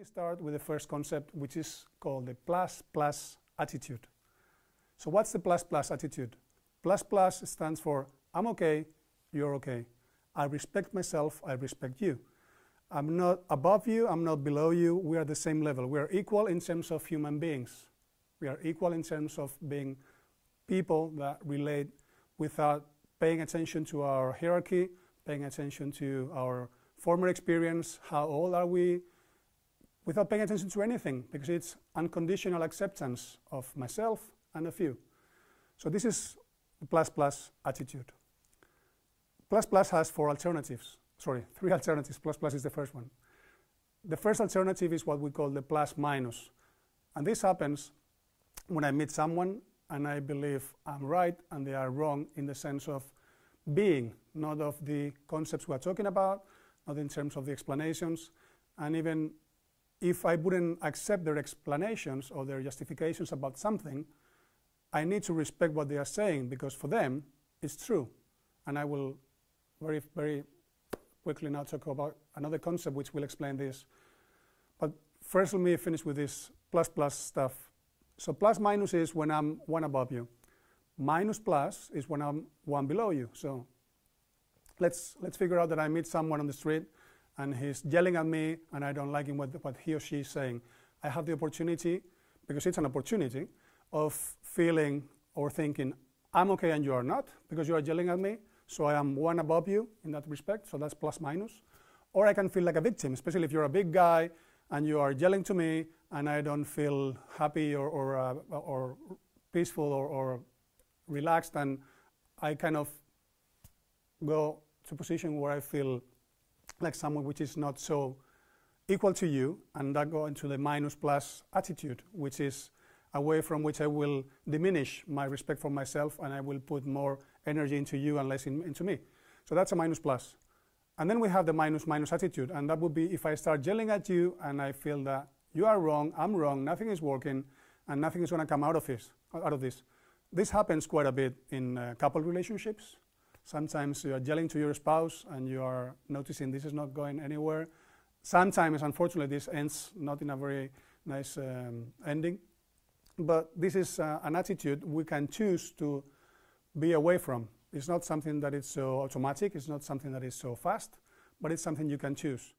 me start with the first concept, which is called the plus plus attitude. So what's the plus plus attitude? Plus plus stands for I'm okay, you're okay. I respect myself, I respect you. I'm not above you, I'm not below you, we are the same level. We are equal in terms of human beings. We are equal in terms of being people that relate without paying attention to our hierarchy, paying attention to our former experience, how old are we, without paying attention to anything, because it's unconditional acceptance of myself and of you. So this is the plus plus attitude. Plus plus has four alternatives sorry, three alternatives, plus plus is the first one. The first alternative is what we call the plus minus. And this happens when I meet someone and I believe I'm right and they are wrong in the sense of being, not of the concepts we're talking about, not in terms of the explanations. And even if I wouldn't accept their explanations or their justifications about something, I need to respect what they are saying because for them it's true. And I will very, very quickly now talk about another concept which will explain this. But first let me finish with this plus plus stuff. So plus minus is when I'm one above you. Minus plus is when I'm one below you. So let's, let's figure out that I meet someone on the street and he's yelling at me and I don't like him what, what he or she is saying. I have the opportunity, because it's an opportunity, of feeling or thinking, I'm okay and you are not, because you are yelling at me. So I am one above you in that respect, so that's plus minus. Or I can feel like a victim, especially if you're a big guy and you are yelling to me and I don't feel happy or, or, uh, or peaceful or, or relaxed and I kind of go to a position where I feel like someone which is not so equal to you, and that go into the minus plus attitude, which is a way from which I will diminish my respect for myself and I will put more energy into you and less in, into me. So that's a minus plus. And then we have the minus minus attitude, and that would be if I start yelling at you and I feel that you are wrong, I'm wrong, nothing is working, and nothing is going to come out of this. Out of this. This happens quite a bit in uh, couple relationships. Sometimes you are yelling to your spouse and you are noticing this is not going anywhere. Sometimes, unfortunately, this ends not in a very nice um, ending. But this is uh, an attitude we can choose to be away from. It's not something that is so automatic, it's not something that is so fast, but it's something you can choose.